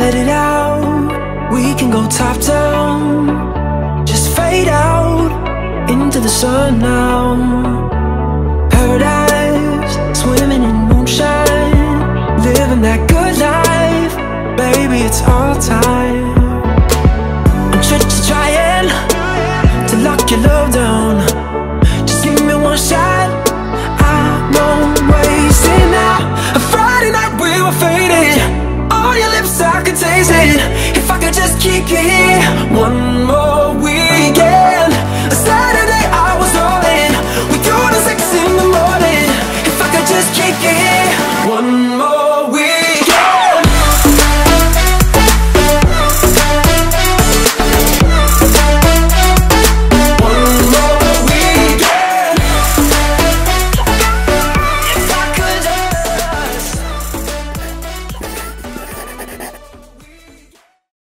it out. We can go top down. Just fade out Into the sun now. Paradise Swimming in moonshine Living that good life. Baby, it's all time Tasting. If I could just kick it One more weekend A Saturday I was all in We go to sex in the morning If I could just kick it One